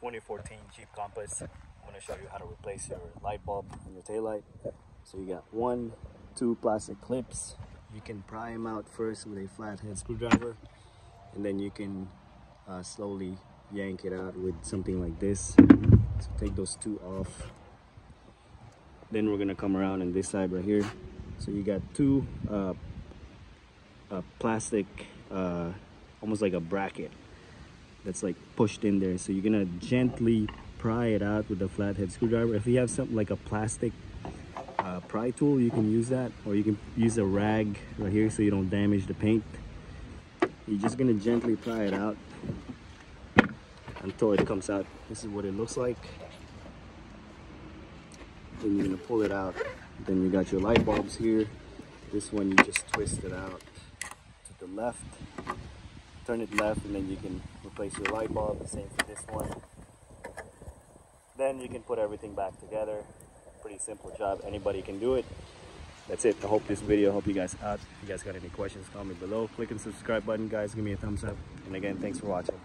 2014 Jeep Compass. I'm gonna show you how to replace your light bulb on your taillight. So you got one, two plastic clips. You can pry them out first with a flathead screwdriver, and then you can uh, slowly yank it out with something like this. So take those two off. Then we're gonna come around on this side right here. So you got two uh, uh, plastic, almost like a bracket that's like pushed in there. So you're gonna gently pry it out with a flathead screwdriver. If you have something like a plastic uh, pry tool, you can use that, or you can use a rag right here so you don't damage the paint. You're just gonna gently pry it out until it comes out. This is what it looks like. Then you're gonna pull it out. Then you got your light bulbs here. This one you just twist it out to the left turn it left and then you can replace your light bulb the same for this one. Then you can put everything back together. Pretty simple job. Anybody can do it. That's it. I hope this video helped you guys out. If you guys got any questions comment below. Click and subscribe button guys. Give me a thumbs up. And again thanks for watching